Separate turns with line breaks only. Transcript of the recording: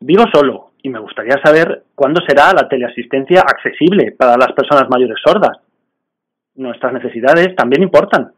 Vivo solo y me gustaría saber cuándo será la teleasistencia accesible para las personas mayores sordas. Nuestras necesidades también importan.